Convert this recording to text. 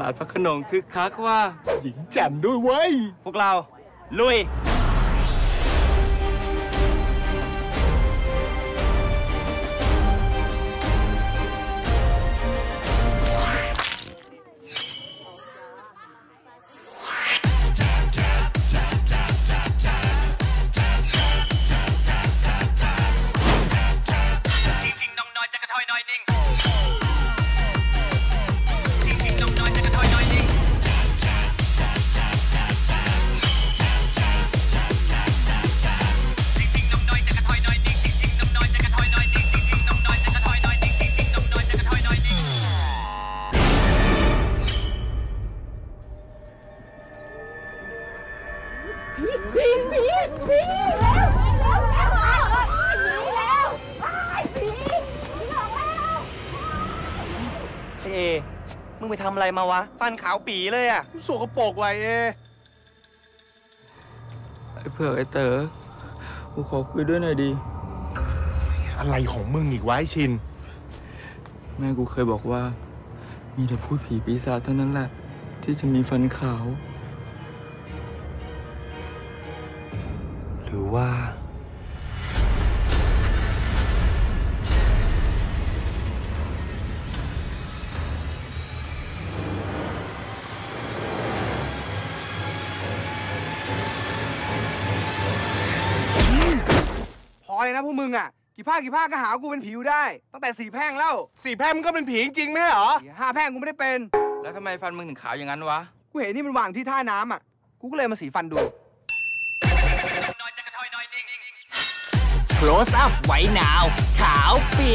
ลาดพระโขนงคึกคักว่า หญิงแจ่มด้วยเว้ย พวกเรา ลุยทิ้งน้องน้อยจะกระถอยน้อยนิ่ง ผีผีผีผีแล้วแล้วแล้วผีแล้วไอ้ผีผีออกแล้วเอ มึงไปทำอะไรมาวะ ฟันขาวปีเลยอะสกปรกไว้เอไอ้เผือกไอ้เต๋อกูขอคุยด้วยหน่อยดี อะไรของมึงอีกวะไอ้ชิน แม่กูเคยบอกว่า มีแต่พูดผีปีศาจเท่านั้นแหละ ที่จะมีฟันขาว รือว่า พอเลยนะพวกมึงอะ กี่ภาคกี่ภาคก็หากูเป็นผิวได้ ตั้งแต่สี่แพร่งแล้วสี่แพร่งมันก็เป็นผีจริงๆไม่ใช่เหรอห้าแพร่งกูไม่ได้เป็น แล้วทำไมฟันมึงถึงขาวอย่างนั้นวะ กูเห็นนี่มันวางที่ท่าน้ำอะ กูก็เลยมาสีฟันดู close up ไว้หนาว ขาวปี